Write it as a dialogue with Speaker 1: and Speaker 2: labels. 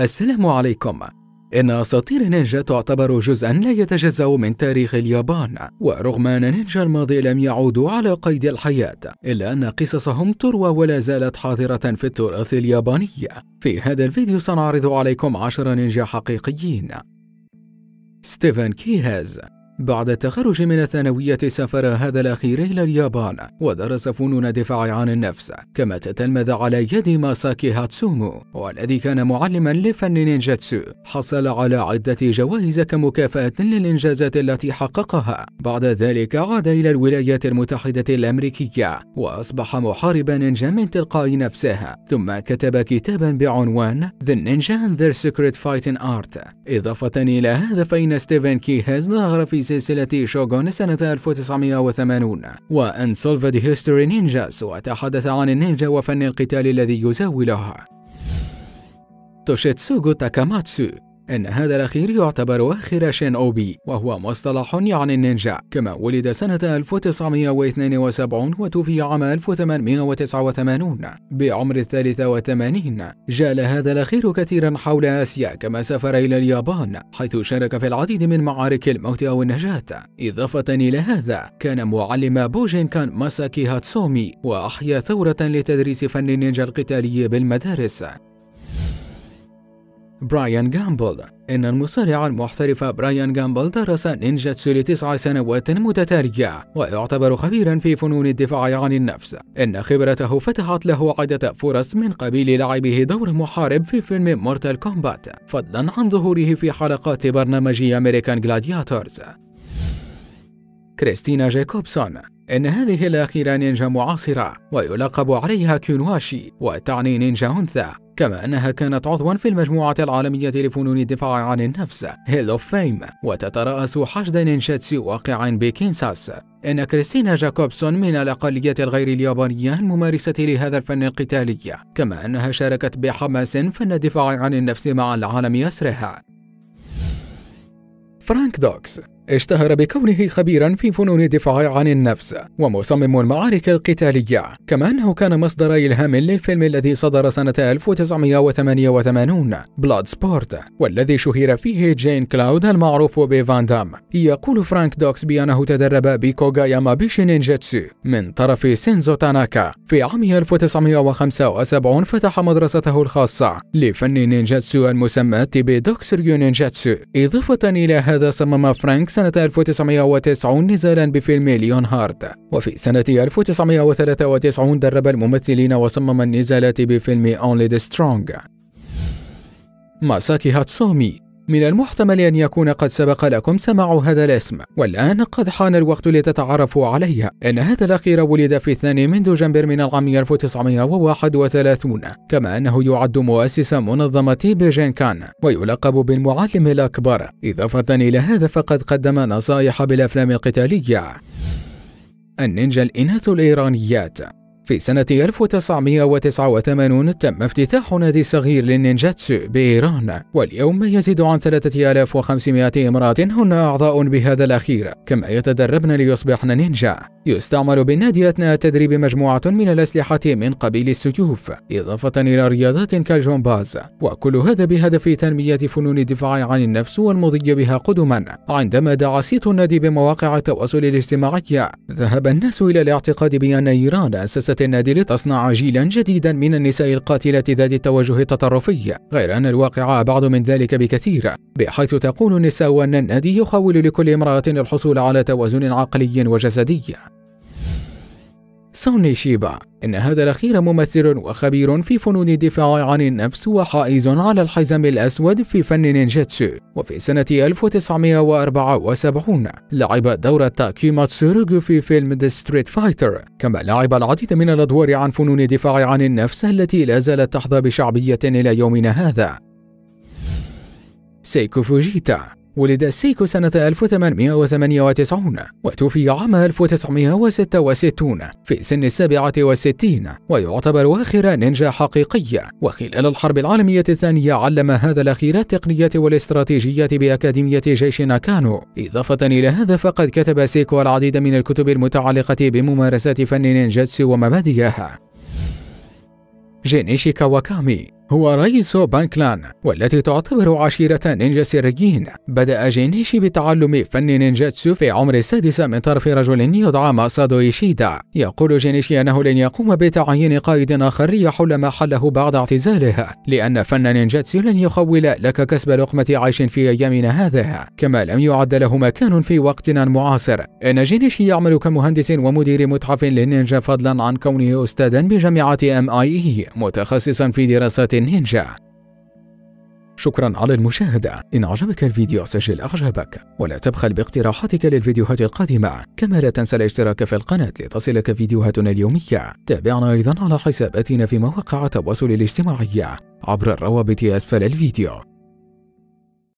Speaker 1: السلام عليكم. إن أساطير نينجا تعتبر جزءا لا يتجزأ من تاريخ اليابان ورغم أن نينجا الماضي لم يعودوا على قيد الحياة إلا أن قصصهم تروى ولا زالت حاضرة في التراث الياباني. في هذا الفيديو سنعرض عليكم عشر نينجا حقيقيين. ستيفن كيهايز. بعد التخرج من الثانوية سافر هذا الأخير إلى اليابان ودرس فنون الدفاع عن النفس كما تتلمذ على يد ماساكي هاتسومو والذي كان معلما لفن نينجاتسو. حصل على عدة جوائز كمكافأة للإنجازات التي حققها. بعد ذلك عاد إلى الولايات المتحدة الأمريكية وأصبح محاربا نينجا من تلقاء نفسه. ثم كتب كتابا بعنوان The Ninja and Their Secret Fighting Art. إضافة إلى هذا فإن ستيفن كيهايز ظهر في سلسلة شوغون سنة 1980 و Unsolved History Ninjas وتحدث عن النينجا وفن القتال الذي يزاوله توشيتسوغو تاكاماتسو. إن هذا الأخير يعتبر آخر شينوبي وهو مصطلح يعني النينجا. كما ولد سنة 1972 وتوفي عام 1889 بعمر الثالثة وثمانين. جال هذا الأخير كثيرا حول آسيا كما سافر إلى اليابان حيث شارك في العديد من معارك الموت أو النجاة. إضافة إلى هذا كان معلم بوجينكان ماساكي هاتسومي وأحيا ثورة لتدريس فن النينجا القتالي بالمدارس. برايان جامبل إن المصارع المحترف برايان جامبل درس نينجاتسو لتسع سنوات متتالية ويعتبر خبيرا في فنون الدفاع عن النفس. إن خبرته فتحت له عدة فرص من قبيل لعبه دور محارب في فيلم Mortal Kombat فضلا عن ظهوره في حلقات برنامج American Gladiators كريستينا جاكوبسون. إن هذه الأخيرة نينجا معاصرة ويلقب عليها كونويتشي وتعني نينجا أنثى. كما أنها كانت عضوا في المجموعة العالمية لفنون الدفاع عن النفس Hall of Fame وتترأس حشد نينجاتسو واقعا بكينساس. إن كريستينا جاكوبسون من الأقلية الغير اليابانية الممارسة لهذا الفن القتالي كما أنها شاركت بحماس فن الدفاع عن النفس مع العالم أسرها فرانك دوكس اشتهر بكونه خبيرا في فنون الدفاع عن النفس ومصمم المعارك القتالية كما أنه كان مصدر إلهام للفيلم الذي صدر سنة 1988 Bloodsport والذي شهر فيه جين كلاود المعروف بفان دام. يقول فرانك دوكس بأنه تدرب بكوغاياما بيشي نينجاتسو من طرف سينزو تاناكا. في عام 1975 فتح مدرسته الخاصة لفن نينجاتسو المسمى بدوكسريو نينجاتسو إضافة إلى هذا صمم فرانك سنة 1990 نزالا بفيلم Lionheart. وفي سنة 1993 درب الممثلين وصمم النزالات بفيلم Only the Strong. ماساكي هاتسومي. من المحتمل أن يكون قد سبق لكم سماع هذا الاسم. والآن قد حان الوقت لتتعرفوا عليه إن هذا الأخير ولد في الثاني من دجنبر من العام 1931 كما أنه يعد مؤسس منظمة بيجين كان ويلقب بالمعلم الأكبر. إضافة إلى هذا فقد قدم نصائح بالأفلام القتالية. النينجا الإناث الإيرانيات. في سنة 1989 تم افتتاح نادي صغير للنينجاتسو بإيران واليوم يزيد عن 3500 امرأة هن أعضاء بهذا الأخير كما يتدربن ليصبحن نينجا. يستعمل بالنادي أثناء التدريب مجموعة من الأسلحة من قبيل السيوف إضافة إلى رياضات كالجمباز. وكل هذا بهدف تنمية فنون الدفاع عن النفس والمضي بها قدما. عندما دعا سيت النادي بمواقع التواصل الاجتماعي ذهب الناس إلى الاعتقاد بأن إيران أسست النادي لتصنع جيلا جديدا من النساء القاتلات ذات التوجه التطرفي غير أن الواقع أبعد من ذلك بكثير بحيث تقول النساء أن النادي يحاول لكل امرأة الحصول على توازن عقلي وجسدي. سوني شيبا. إن هذا الأخير ممثل وخبير في فنون الدفاع عن النفس وحائز على الحزام الأسود في فن نينجاتسو وفي سنة 1974 لعب دور تاكي ماتسوروغو في فيلم The Street Fighter كما لعب العديد من الأدوار عن فنون الدفاع عن النفس التي لا زالت تحظى بشعبية إلى يومنا هذا. سيكو فوجيتا. ولد سيكو سنة 1898 وتوفي عام 1966 في سن السابعة والستين ويعتبر آخر نينجا حقيقي. وخلال الحرب العالمية الثانية علم هذا الأخير التقنية والاستراتيجية بأكاديمية جيش ناكانو. إضافة إلى هذا فقد كتب سيكو العديد من الكتب المتعلقة بممارسات فن نينجاتسو ومبادئها. جينيشي كاواكامي هو رئيس بانكلان والتي تعتبر عشيرة نينجا سريين بدأ جينيشي بتعلم فن نينجاتسو في عمر السادسة من طرف رجل يدعى ماسادو إيشيدا يقول جينيشي أنه لن يقوم بتعيين قائد آخر يحل محله بعد اعتزاله لأن فن نينجاتسو لن يخول لك كسب لقمة عيش في أيامنا هذه كما لم يعد له مكان في وقتنا المعاصر إن جينيشي يعمل كمهندس ومدير متحف للنينجا فضلا عن كونه أستاذا بجامعة MIE متخصصا في دراسات النينجا شكرا على المشاهدة. إن عجبك الفيديو سجل إعجابك. ولا تبخل باقتراحاتك للفيديوهات القادمة. كما لا تنسى الاشتراك في القناة لتصلك فيديوهاتنا اليومية. تابعنا أيضا على حساباتنا في مواقع التواصل الاجتماعي. عبر الروابط أسفل الفيديو.